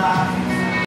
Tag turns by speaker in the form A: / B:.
A: life.